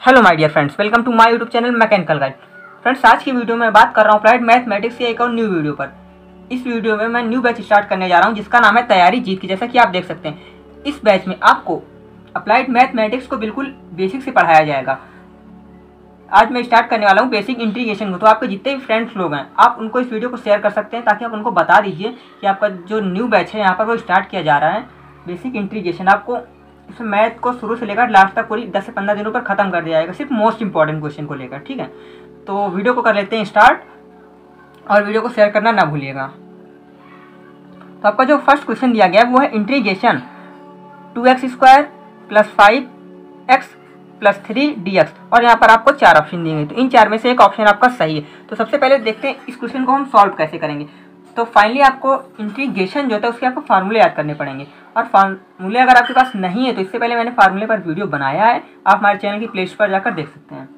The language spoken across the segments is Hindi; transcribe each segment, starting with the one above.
Hello my dear friends welcome to my YouTube channel mechanical guide friends आज की वीडियो में बात कर रहा हूँ अप्लाइड मैथमेटिक्स के एक और न्यू वीडियो पर। इस वीडियो में मैं न्यू बैच स्टार्ट करने जा रहा हूँ, जिसका नाम है तैयारी जीत की, जैसा कि आप देख सकते हैं। इस बैच में आपको अप्लाइड मैथमेटिक्स को बिल्कुल बेसिक से पढ़ाया जाएगा। आज मैं स्टार्ट करने वाला हूँ बेसिक इंटीग्रेशन को। तो आपके जितने भी फ्रेंड्स लोग हैं, आप उनको इस वीडियो को शेयर कर सकते हैं, ताकि आप उनको बता दीजिए कि आपका जो न्यू बैच है, यहाँ पर वो स्टार्ट किया जा रहा है। बेसिक इंटीग्रेशन आपको मैथ को शुरू से लेकर लास्ट तक पूरी दस से पंद्रह दिनों पर खत्म कर दिया जाएगा, सिर्फ़ मोस्ट इंपॉर्टेंट क्वेश्चन को लेकर, ठीक है? तो वीडियो को कर लेते हैं स्टार्ट और वीडियो को शेयर करना ना भूलिएगा। तो आपका जो फ़र्स्ट क्वेश्चन दिया गया है, वो है integration two x square plus five x plus three d x और यहाँ पर आपको चार ऑप्शन दिए गए तो इन चार में से एक ऑप्शन आपका सही है। तो सबसे पहले देखते हैं इस क्वेश्चन को हम सॉल्व कैसे करेंगे। तो फाइनली आपको इंट्रीगेशन जो होता है, उसके आपको फार्मूले याद करने पड़ेंगे। और फार्मूले अगर आपके पास नहीं है तो इससे पहले मैंने फार्मूले पर वीडियो बनाया है। आप हमारे चैनल की प्ले पर जाकर देख सकते हैं।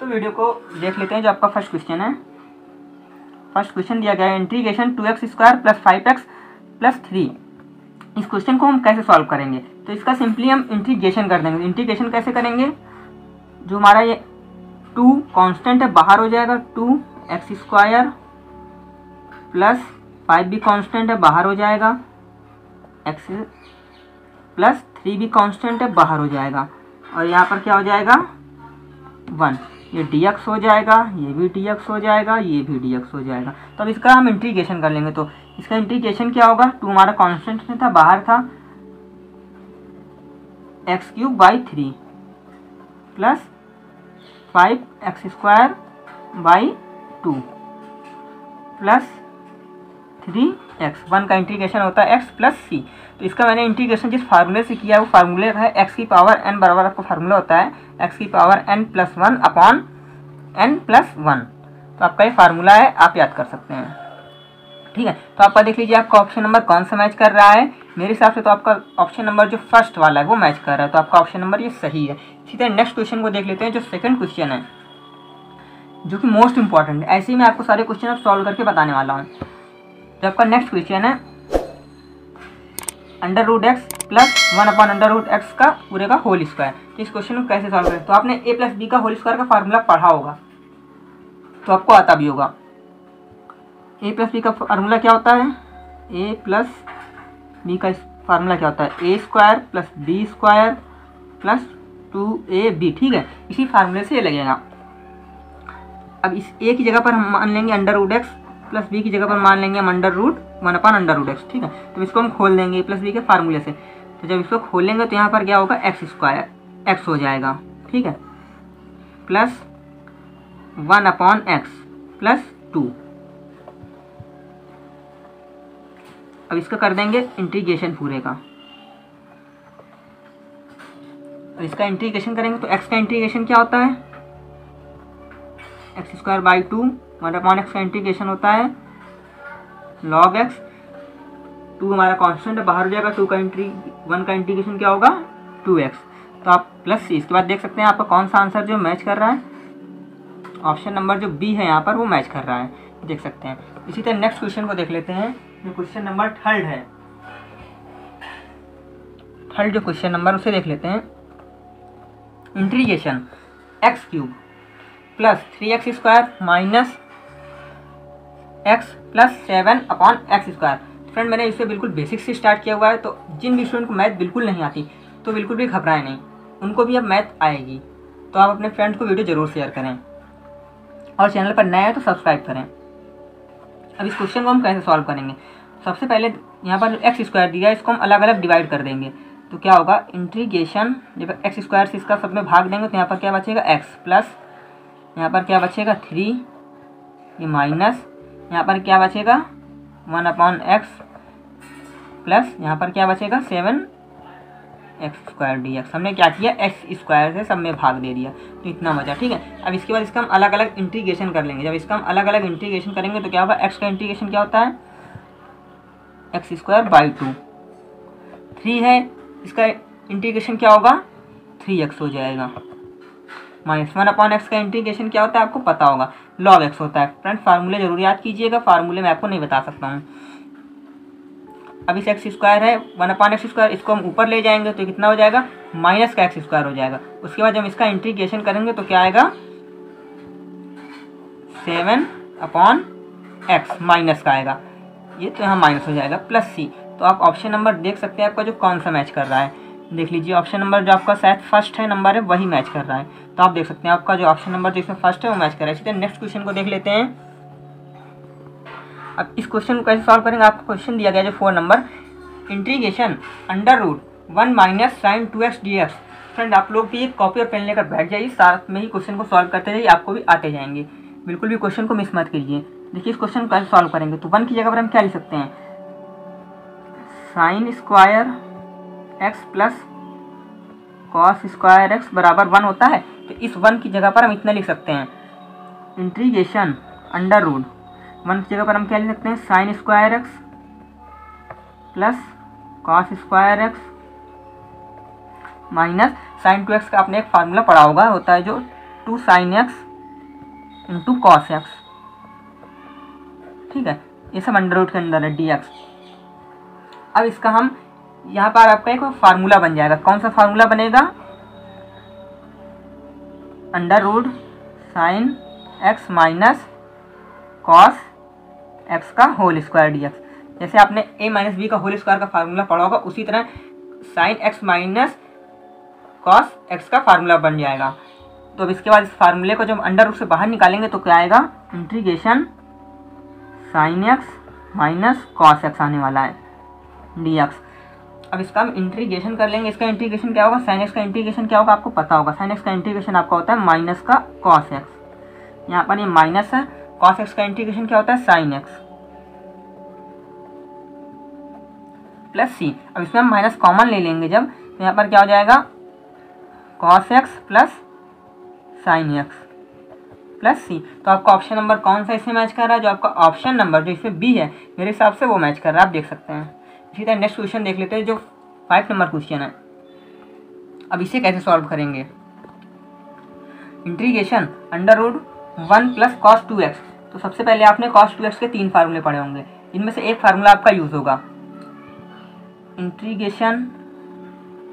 तो वीडियो को देख लेते हैं जो आपका फ़र्स्ट क्वेश्चन है। फ़र्स्ट क्वेश्चन दिया गया है integration two x square plus five x plus three इस क्वेश्चन को हम कैसे सॉल्व करेंगे? तो इसका सिंपली हम इंटीग्रेशन कर देंगे। इंटीग्रेशन कैसे करेंगे? जो हमारा ये टू कांस्टेंट है, बाहर हो जाएगा two x square plus five भी कांस्टेंट है, बाहर हो जाएगा। एक्स प्लस थ्री भी कांस्टेंट है, बाहर हो जाएगा। और यहाँ पर क्या हो जाएगा? वन। ये डी एक्स हो जाएगा, ये भी डी एक्स हो जाएगा, ये भी डी एक्स हो जाएगा। तो अब इसका हम इंटीग्रेशन कर लेंगे। तो इसका इंटीग्रेशन क्या होगा? टू हमारा कांस्टेंट में था, बाहर था। X cube by three plus five x square by two plus three x one का इंटीग्रेशन होता है एक्स प्लस सी तो इसका मैंने इंटीग्रेशन जिस फार्मूले से किया है वो फार्मूले है एक्स की पावर एन बराबर आपका फार्मूला होता है एक्स की power n plus one upon n plus one तो आपका ये फार्मूला है, आप याद कर सकते हैं। ठीक है तो आपका देख लीजिए आपका ऑप्शन नंबर कौन सा मैच कर रहा है। मेरे हिसाब से तो आपका ऑप्शन नंबर जो फ़र्स्ट वाला है, वो मैच कर रहा है। तो आपका ऑप्शन नंबर ये सही है। इसी तरह नेक्स्ट क्वेश्चन को देख लेते हैं, जो सेकंड क्वेश्चन है, जो कि मोस्ट इंपॉर्टेंट है। ऐसे ही मैं आपको सारे क्वेश्चन अब सॉल्व करके बताने वाला हूँ। तो आपका नेक्स्ट क्वेश्चन है। Under root x plus one upon under root x का पूरे का होल स्क्वायर तो इस क्वेश्चन को कैसे सॉल्व करें? तो आपने ए प्लस बी का होल स्क्वायर का फार्मूला पढ़ा होगा। तो आपको आता भी होगा। ए प्लस बी का फार्मूला क्या होता है? ए प्लस बी का फार्मूला क्या होता है? A square plus b square plus two a b ठीक है? इसी फार्मूले से ये लगेगा। अब इस ए की जगह पर हम मान लेंगे under root x plus b की जगह पर मान लेंगे हम under root, one upon under root x, ठीक है? तो इसको हम खोल देंगे, प्लस बी के फार्मूले से। तो जब इसको खोलेंगे तो यहाँ पर क्या होगा? एक्स स्क्वायर, एक्स हो जाएगा, ठीक है? Plus one upon x, plus two. अब इसका कर देंगे इंटीग्रेशन पूरे का। और इसका इंटीग्रेशन करेंगे तो एक्स का इंटीग्रेशन क्या होता है? X square by two one upon x का इंटीग्रेशन होता है? लॉग एक्स टू हमारा कांस्टेंट बाहर हो जाएगा टू का इंट्री वन का इंटीग्रेशन क्या होगा? टू एक्स तो आप प्लस इसके बाद देख सकते हैं आपका कौन सा आंसर जो मैच कर रहा है? ऑप्शन नंबर जो बी है यहाँ पर वो मैच कर रहा है। देख सकते हैं। इसी तरह नेक्स्ट क्वेश्चन को देख लेते हैं। जो क्वेश्चन नंबर थर्ड है। थर्ड जो क्वेश्चन नंबर उसे देख लेते हैं। Integration x cube plus three x square minus x plus seven upon x square friend मैंने इसे बिल्कुल बेसिक से स्टार्ट किया हुआ है तो जिन भी स्टूडेंट को मैथ बिल्कुल नहीं आती तो बिल्कुल भी घबराए नहीं। उनको भी अब मैथ आएगी। तो आप अपने फ्रेंड्स को वीडियो ज़रूर शेयर करें। और चैनल पर नए हैं तो सब्सक्राइब करें। अब इस क्वेश्चन को हम कैसे सॉल्व करेंगे? सबसे पहले यहाँ पर एक्स स्क्वायर दिया है, इसको हम अलग अलग डिवाइड कर देंगे। तो क्या होगा? इंट्रीगेशन जब एक्स स्क्वायर से इसका सब में भाग देंगे तो यहाँ पर क्या बचेगा? एक्स प्लस यहाँ पर क्या बचेगा? थ्री ये माइनस यहाँ पर क्या बचेगा? वन अपॉन एक्स प्लस यहाँ पर क्या बचेगा? Seven x square d x हमने क्या किया? एक्स स्क्वायर से सब में भाग दे दिया। तो इतना बचा, ठीक है? अब इसके बाद इसका हम अलग अलग इंटीग्रेशन कर लेंगे। जब इसका हम अलग अलग इंटीग्रेशन करेंगे तो क्या होगा? एक्स का इंटीग्रेशन क्या होता है? X square by two three है, इसका इंटीग्रेशन क्या होगा? थ्री एक्स हो जाएगा। माइनस वन अपॉन एक्स का इंटीग्रेशन क्या होता है? आपको पता होगा। लॉग एक्स होता है। फ्रेंड फार्मूले ज़रूर याद कीजिएगा। फार्मूले मैं आपको नहीं बता सकता हूँ। अब इस एक्स स्क्वायर है वन अपान एक्स स्क्वायर इसको हम ऊपर ले जाएँगे तो कितना हो जाएगा? माइनस का एक्स स्क्वायर हो जाएगा। उसके बाद जब इसका इंटीग्रेशन करेंगे तो क्या आएगा? सेवन अपॉन एक्स माइनस का आएगा। ये तो यहाँ माइनस हो जाएगा प्लस सी तो आप ऑप्शन नंबर देख सकते हैं आपका जो कौन सा मैच कर रहा है। देख लीजिए ऑप्शन नंबर जो आपका शायद फ़र्स्ट है नंबर है, वही मैच कर रहा है। तो आप देख सकते हैं, आपका जो ऑप्शन नंबर जो इसमें फ़र्स्ट है, वो मैच कर रहा है। इसी नेक्स्ट क्वेश्चन को देख लेते हैं। अब इस क्वेश्चन को कैसे सॉल्व करेंगे? आपको क्वेश्चन दिया गया जो four number integration under root one minus sine two x d x friend आप लोग भी एक कॉपी और पेन लेकर बैठ जाइए, साथ में ही क्वेश्चन को सॉल्व करते जाइए आपको भी आते जाएँगे। बिल्कुल भी क्वेश्चन को मिस मत कीजिए। देखिए, इस क्वेश्चन को कैसे सॉल्व करेंगे? तो वन की जगह पर हम क्या लिख सकते हैं? Sine square x plus cos square x बराबर वन होता है। तो इस वन की जगह पर हम इतना लिख सकते हैं। इंट्रीगेशन अंडर रूट वन की जगह पर हम क्या लिख सकते हैं? Sine square x plus cos square x minus sine two x का आपने एक फार्मूला पढ़ा होगा, होता है जो two sine x into cos x ठीक है? ये सब अंडर रूट के अंदर है डी एक्स अब इसका हम, यहाँ पर आपका एक फार्मूला बन जाएगा। कौन सा फार्मूला बनेगा? Under root sine x minus cos x का होल स्क्वायर डी एक्स। जैसे आपने ए माइनस बी का होल स्क्वायर का फार्मूला पढ़ा होगा, उसी तरह sine x minus cos x का फार्मूला बन जाएगा। तो अब इसके बाद इस फार्मूले को जब अंडर रूट से बाहर निकालेंगे तो क्या आएगा? Integration sine x minus cos x आने वाला है, डी एक्स। अब इसका हम इंटीग्रेशन कर लेंगे। इसका इंटीग्रेशन क्या होगा? साइन एक्स का इंटीग्रेशन क्या होगा आपको पता होगा। साइन एक्स का इंटीग्रेशन आपका होता है माइनस का कॉस एक्स यहाँ पर ये माइनस है। कॉस एक्स का इंटीग्रेशन क्या होता है? साइन एक्स प्लस सी अब इसमें हम माइनस कॉमन ले लेंगे जब तो यहाँ पर क्या हो जाएगा? Cos x plus sine x plus c तो आपका ऑप्शन नंबर कौन सा इसमें मैच कर रहा है? जो आपका ऑप्शन नंबर जो इसमें बी है, मेरे हिसाब से वो मैच कर रहा है। आप देख सकते हैं। इसी तरह नेक्स्ट क्वेश्चन देख लेते हैं, जो फाइव नंबर क्वेश्चन है। अब इसे कैसे सॉल्व करेंगे? Integration under root one plus cos two x तो सबसे पहले आपने कॉस टू एक्स के तीन फार्मूले पढ़े होंगे। इनमें से एक फार्मूला आपका यूज़ होगा। Integration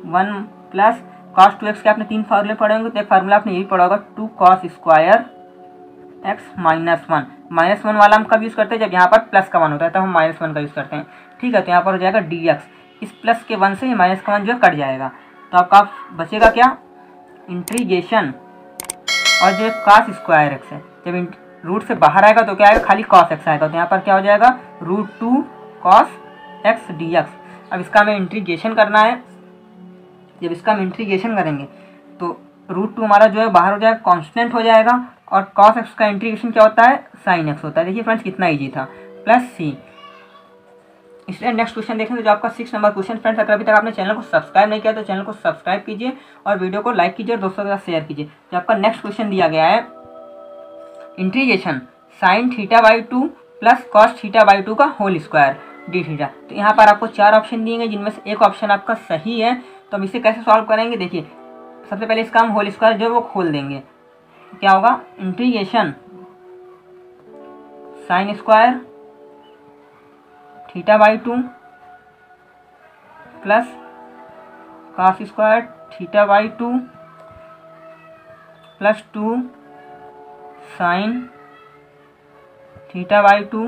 one plus cos two x के आपने तीन फार्मूले पढ़े होंगे तो एक फार्मूला आपने यही पढ़ा होगा two cos square x minus one minus one वाला हम कब यूज़ करते हैं? जब यहाँ पर प्लस का वन होता है तो हम माइनस वन का यूज़ करते हैं। ठीक है तो यहाँ पर हो जाएगा डी एक्स इस प्लस के वन से माइनस का वन जो है कट जाएगा। तो आपका बचेगा क्या? इंट्रीगेशन और जो कास स्क्वायर एक्स है। जब रूट से बाहर आएगा तो क्या आएगा? खाली कॉस एक्स आएगा। तो यहाँ पर क्या हो जाएगा? Root two cos x d x अब इसका हमें इंट्रीगेशन करना है। जब इसका हम इंट्रीगेशन करेंगे तो रूट टू हमारा जो है बाहर हो जाएगा कॉन्स्टेंट हो जाएगा। और कॉस एक्स का इंट्रीगेशन क्या होता है? साइन एक्स होता है। देखिए फ्रेंड्स, कितना ईजी था। प्लस सी इसलिए नेक्स्ट क्वेश्चन देखेंगे जो आपका सिक्स नंबर क्वेश्चन फ्रेंड्स अगर अभी तक आपने चैनल को सब्सक्राइब नहीं किया तो चैनल को सब्सक्राइब कीजिए और वीडियो को लाइक कीजिए और दोस्तों के साथ शेयर कीजिए। जो आपका नेक्स्ट क्वेश्चन दिया गया है integration sine theta by two plus cos theta by two का होल स्क्वायर डी थीटा तो यहाँ पर आपको चार ऑप्शन दिए गए, जिनमें से एक ऑप्शन आपका सही है। तो हम इसे कैसे सॉल्व करेंगे? देखिए, सबसे पहले इसका हम होल स्क्वायर जो वो खोल देंगे। क्या होगा? Integration sine square theta by two plus cos square theta by two plus two sine theta by two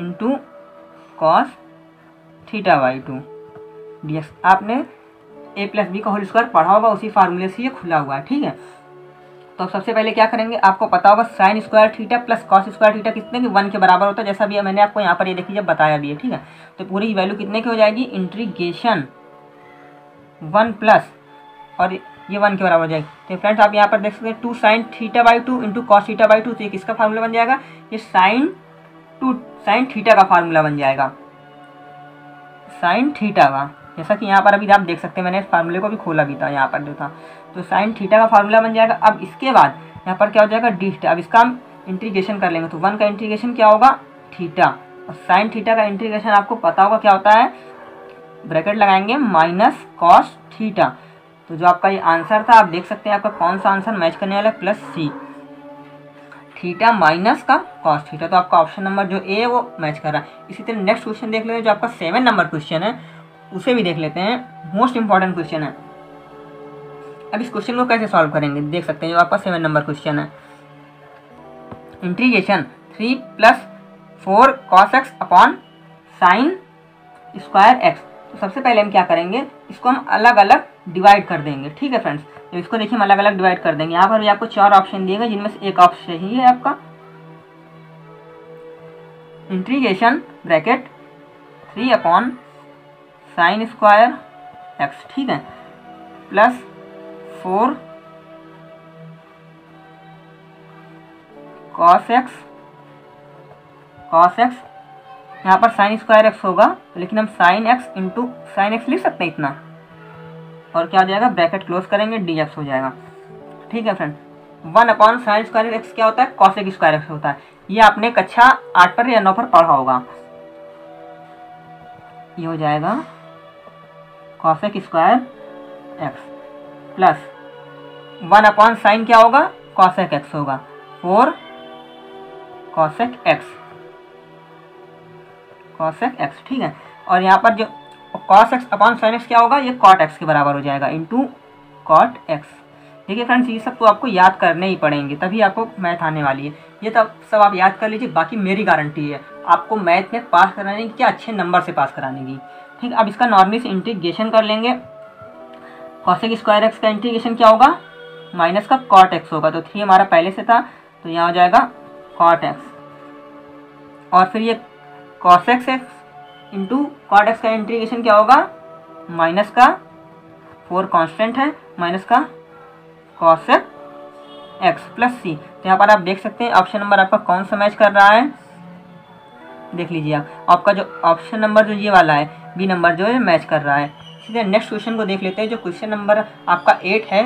into cos theta by two. DS आपने ए प्लस बी का होल स्क्वायर पढ़ा होगा, उसी फार्मूले से ये खुला हुआ है, ठीक है? तो सबसे पहले क्या करेंगे, आपको पता होगा sine square theta plus cos square theta कितने की वन के बराबर होता है, जैसा भी मैंने आपको यहाँ पर ये देखिए जब बताया भी है, ठीक है? तो पूरी वैल्यू कितने की हो जाएगी? इंट्रीगेशन वन प्लस और ये वन के बराबर हो जाएगी। तो फ्रेंड्स आप यहाँ पर देख सकते हैं two sine theta by two into cos theta by two तो ये किसका फार्मूला बन जाएगा? ये साइन टू साइन थीटा का फार्मूला बन जाएगा। साइन थीटा का, जैसा कि यहाँ पर अभी आप देख सकते हैं, मैंने इस फार्मूले को भी खोला भी था, यहाँ पर जो था। तो साइन थीटा का फार्मूला बन जाएगा। अब इसके बाद यहाँ पर क्या हो जाएगा? डी थीटा अब इसका हम इंटीग्रेशन कर लेंगे। तो वन का इंटीग्रेशन क्या होगा? थीटा और साइन थीटा का इंटीग्रेशन आपको पता होगा क्या होता है? ब्रैकेट लगाएँगे माइनस कॉस थीटा तो जो आपका ये आंसर था, आप देख सकते हैं आपका कौन सा आंसर मैच करने वाला है? प्लस सी थीटा माइनस का कॉस थीटा तो आपका ऑप्शन नंबर जो ए है, वो मैच कर रहा है। इसी तरह नेक्स्ट क्वेश्चन देख लेते हैं, जो आपका सेवन नंबर क्वेश्चन है, उसे भी देख लेते हैं। मोस्ट इंपॉर्टेंट क्वेश्चन है। अब इस क्वेश्चन को कैसे सॉल्व करेंगे? देख सकते हैं जो आपका सेवन नंबर क्वेश्चन है। Integration three plus four cos x upon sine square x तो सबसे पहले हम क्या करेंगे? इसको हम अलग अलग डिवाइड कर देंगे, ठीक है फ्रेंड्स तो इसको देखिए, हम अलग अलग डिवाइड कर देंगे। यहाँ पर भी आपको चार ऑप्शन दिए गए, जिनमें से एक ऑप्शन ही है आपका। Integration bracket three upon sine square x ठीक है? Plus four cos x cos x यहाँ पर साइन स्क्वायर एक्स होगा, लेकिन हम sine x into sine x लिख सकते हैं इतना। और क्या हो जाएगा? ब्रैकेट क्लोज करेंगे डी एक्स हो जाएगा। ठीक है friend one upon sine square x क्या होता है? कॉसेक स्क्वायर एक्स होता है। ये आपने कक्षा आठ पर या नौ पर पढ़ा होगा। ये हो जाएगा cosec square x plus one upon sine क्या होगा? कॉसेक एक्स होगा। Four cosec x cosec x ठीक है? और यहाँ पर जो cos x upon sine x क्या होगा? ये कॉट एक्स के बराबर हो जाएगा इंटू कॉट एक्स देखिए फ्रेंड्स ये सब तो आपको याद करने ही पड़ेंगे, तभी आपको मैथ आने वाली है। ये तब सब आप याद कर लीजिए, बाकी मेरी गारंटी है, आपको मैथ में पास कराने की क्या अच्छे नंबर से पास कराने की। ठीक, अब इसका नॉर्मली से इंटीग्रेशन कर लेंगे। कॉसेक स्क्वायर एक्स का इंटीग्रेशन क्या होगा? माइनस का कॉट एक्स होगा। तो थ्री हमारा पहले से था तो यहाँ हो जाएगा कॉट एक्स और फिर ये cosec x x x into cot x का इंटीग्रेशन क्या होगा? माइनस का फोर कांस्टेंट है, माइनस का कॉसेक एक्स प्लस सी तो यहाँ पर आप देख सकते हैं ऑप्शन नंबर आपका कौन सा मैच कर रहा है? देख लीजिए आप, आपका जो ऑप्शन नंबर जो ये वाला है बी नंबर जो है मैच कर रहा है। सीधे नेक्स्ट क्वेश्चन को देख लेते हैं, जो क्वेश्चन नंबर आपका एट है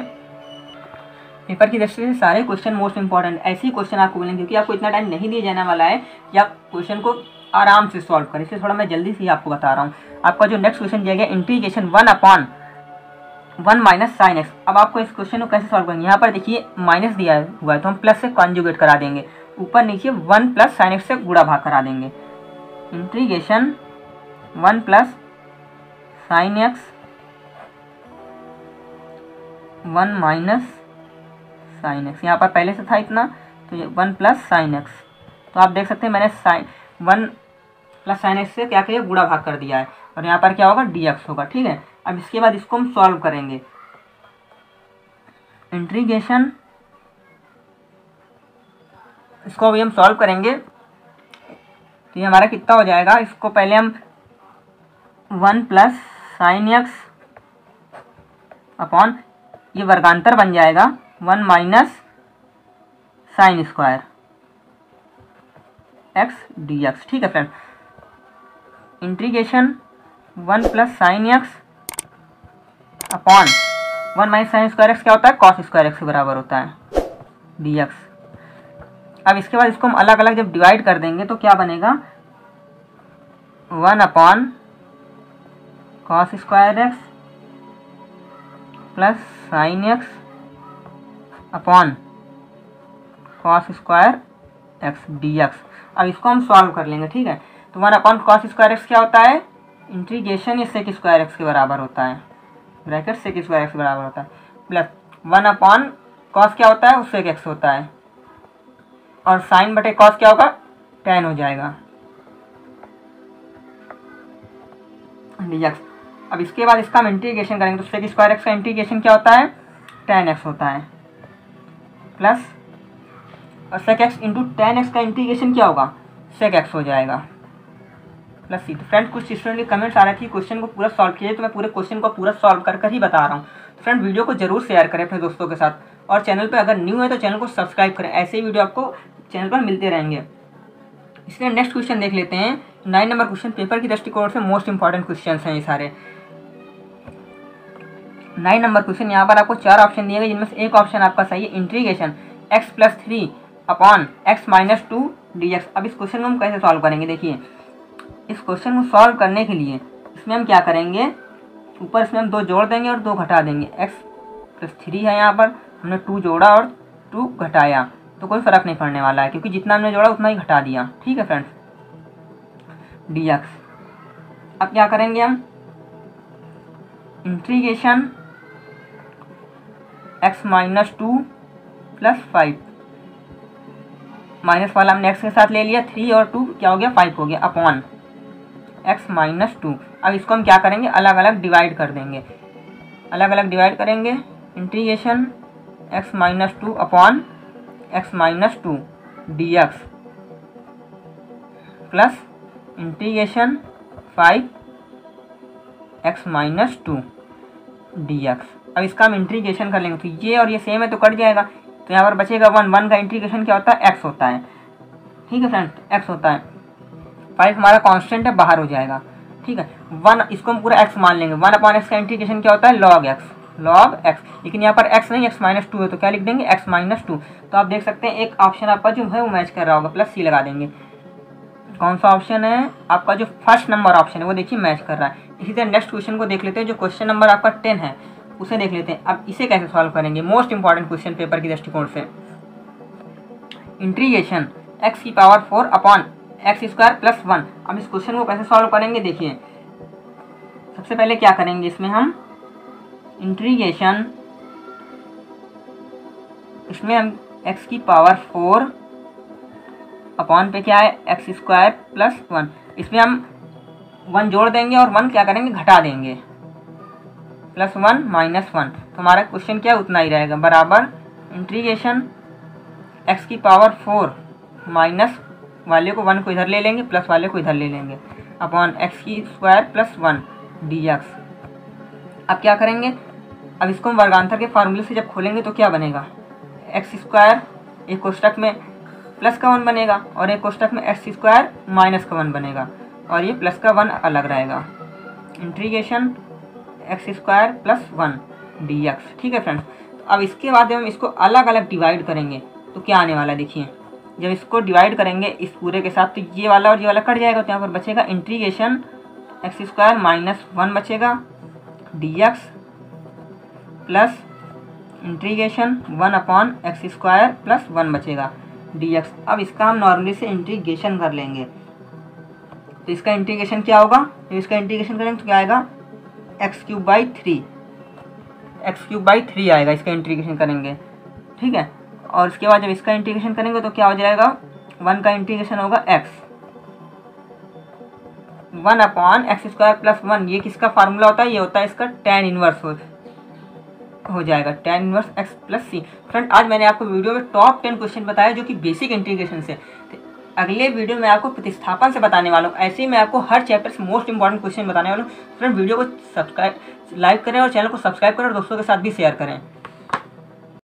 पेपर की दृष्टि से सारे क्वेश्चन मोस्ट इंपॉर्टेंट ऐसे क्वेश्चन आपको मिलेंगे, क्योंकि आपको इतना टाइम नहीं दिया जाने वाला है कि आप क्वेश्चन को आराम से सॉल्व करें। इसलिए थोड़ा मैं जल्दी से आपको बता रहा हूँ। आपका जो नेक्स्ट क्वेश्चन दिया गया integration one upon one minus sine x अब आपको इस क्वेश्चन को कैसे सॉल्व करेंगे? यहाँ पर देखिए माइनस दिया हुआ है तो हम प्लस से कॉन्जुगेट करा देंगे। ऊपर नीचे वन प्लस साइन एक्स से गुड़ा भाग करा देंगे। Integration one plus sine x one minus sine x यहाँ पर पहले से था इतना तो ये वन प्लस साइन एक्स तो आप देख सकते हैं मैंने sine one plus sine x से क्या किया गुड़ा भाग कर दिया है। और यहाँ पर क्या होगा डी एक्स होगा, ठीक है? अब इसके बाद इसको हम सॉल्व करेंगे। इंट्रीगेशन इसको अभी हम सॉल्व करेंगे। तो ये हमारा कितना हो जाएगा, इसको पहले हम one plus sine x upon ये वर्गांतर बन जाएगा। One minus sine square x d x, ठीक है friend integration one plus sine x upon one minus sine square x क्या होता है? कॉस स्क्वायर एक्स के बराबर होता है। डी एक्स अब इसके बाद इसको हम अलग अलग जब डिवाइड कर देंगे तो क्या बनेगा? One upon cos square x plus sine x upon cos square x d x अब इसको हम सॉल्व कर लेंगे, ठीक है? तो one upon cos square x क्या होता है? इंट्रीगेशन ये सेक स्क्वायर एक्स के बराबर होता है। ब्रैकेट सेक स्क्वायर एक्स के बराबर होता है। प्लस वन अपॉन कॉस क्या होता है? उससे एक्स होता है। और साइन बटे कॉस क्या होगा? टेन हो जाएगा। डी एक्स अब इसके बाद इसका हम इंटीग्रेशन करेंगे तो सेक स्क्वायर एक्स का इंटीग्रेशन क्या होता है? टेन एक्स होता है। प्लस और sec x into tan x का इंटीग्रेशन क्या होगा? सेक एक्स हो जाएगा। प्लस सी तो फ्रेंड कुछ स्टूडेंट के कमेंट्स आ रहे थे क्वेश्चन को पूरा सॉल्व किए तो मैं पूरे क्वेश्चन को पूरा सॉल्व कर कर ही बता रहा हूँ। तो फ्रेंड वीडियो को ज़रूर शेयर करें अपने दोस्तों के साथ। और चैनल पर अगर न्यू है तो चैनल को सब्सक्राइब करें। ऐसे ही वीडियो आपको चैनल पर मिलते रहेंगे। इसलिए नेक्स्ट क्वेश्चन देख लेते हैं। नाइन नंबर क्वेश्चन पेपर की दृष्टिकोण से मोस्ट इंपॉर्टेंट क्वेश्चन हैं ये सारे। नाइन नंबर क्वेश्चन, यहाँ पर आपको चार ऑप्शन दिए गए, जिनमें से एक ऑप्शन आपका सही है integration x plus three upon x minus two d x अब इस क्वेश्चन को हम कैसे सॉल्व करेंगे? देखिए, इस क्वेश्चन को सॉल्व करने के लिए इसमें हम क्या करेंगे? ऊपर इसमें हम दो जोड़ देंगे और दो घटा देंगे. एक्स प्लस थ्री है यहाँ पर, हमने टू जोड़ा और टू घटाया तो कोई फ़र्क नहीं पड़ने वाला है, क्योंकि जितना हमने जोड़ा उतना ही घटा दिया. ठीक है फ्रेंड्स डी एक्स अब क्या करेंगे हम? Integration x minus two plus five minus वाला हमने एक्स के साथ ले लिया थ्री और टू क्या हो गया? फाइव हो गया अपॉन एक्स माइनस टू अब इसको हम क्या करेंगे? अलग अलग डिवाइड कर देंगे. अलग अलग डिवाइड करेंगे. Integration x minus two upon x minus two d x plus integration five x minus two d x अब इसका हम इंट्रीगेशन कर लेंगे। तो ये और ये सेम है तो कट जाएगा। तो यहाँ पर बचेगा वन वन का इंटीग्रेशन क्या होता है? एक्स होता है। ठीक है फ्रेंड एक्स होता है। फाइव हमारा कॉन्स्टेंट है, बाहर हो जाएगा। ठीक है? वन इसको हम पूरा एक्स मान लेंगे। वन अपॉन एक्स का इंटीग्रेशन क्या होता है? लॉग एक्स लॉग एक्स लेकिन यहाँ पर एक्स नहीं एक्स माइनस टू है तो क्या लिख देंगे? एक्स माइनस टू तो आप देख सकते हैं, एक ऑप्शन आपका जो है, वो मैच कर रहा होगा प्लस सी लगा देंगे। कौन सा ऑप्शन है? आपका जो फ़र्स्ट नंबर ऑप्शन है, वो देखिए मैच कर रहा है। इसी तरह नेक्स्ट क्वेश्चन को देख लेते हैं, जो क्वेश्चन नंबर आपका टेन है। उसे देख लेते हैं। अब इसे कैसे सॉल्व करेंगे? मोस्ट इंपॉर्टेंट क्वेश्चन पेपर की दृष्टिकोण से। इंट्रीगेशन एक्स की power four upon x square plus one अब इस क्वेश्चन को कैसे सॉल्व करेंगे? देखिए। सबसे पहले क्या करेंगे इसमें हम? इंट्रीगेशन इसमें हम एक्स की पावर फोर अपॉन पे क्या है? एक्स स्क्वायर प्लस वन इसमें हम वन जोड़ देंगे और वन क्या करेंगे? घटा देंगे। Plus one minus one. तो हमारा क्वेश्चन क्या उतना ही रहेगा? बराबर इंट्रीगेशन एक्स की पावर फोर माइनस वाले को वन को इधर ले लेंगे, प्लस वाले को इधर ले लेंगे। अपॉन एक्स की square plus one d x अब क्या करेंगे? अब इसको हम वर्गांतर के फार्मूले से जब खोलेंगे तो क्या बनेगा? एक्स स्क्वायर एक कोष्टक में प्लस का वन बनेगा और एक कोष्टक में एक्स स्क्वायर माइनस का वन बनेगा और ये प्लस का वन अलग रहेगा। Integration x square plus one d x ठीक है फ्रेंड्स तो अब इसके बाद जब हम इसको अलग अलग डिवाइड करेंगे तो क्या आने वाला है? देखिए, जब इसको डिवाइड करेंगे इस पूरे के साथ तो ये वाला और ये वाला कट जाएगा तो यहाँ पर बचेगा integration x square minus one बचेगा d x plus integration one upon x square plus one बचेगा डी एक्स अब इसका हम नॉर्मली से इंट्रीगेशन कर लेंगे। तो इसका इंटीग्रेशन क्या होगा? जब इसका इंटीग्रेशन करेंगे तो क्या आएगा? X cube by three. X cube by three आएगा, इसका इंटीग्रेशन करेंगे। ठीक है? और इसके बाद जब इसका इंटीग्रेशन करेंगे तो क्या हो जाएगा? वन का इंटीग्रेशन होगा x. One upon x square plus one, ये किसका फार्मूला होता है? ये होता है इसका टेन इनवर्स हो हो जाएगा। Tan inverse x plus c. Friend, आज मैंने आपको वीडियो में टॉप टेन क्वेश्चन बताया, जो कि बेसिक इंटीग्रेशन से। अगले वीडियो में आपको प्रतिस्थापन से बताने वाला हूँ। ऐसे ही मैं आपको हर चैप्टर से मोस्ट इंपॉर्टेंट क्वेश्चन बताने वाला हूँ। फ्रेंड वीडियो को सब्सक्राइब लाइक करें और चैनल को सब्सक्राइब करें और दोस्तों के साथ भी शेयर करें।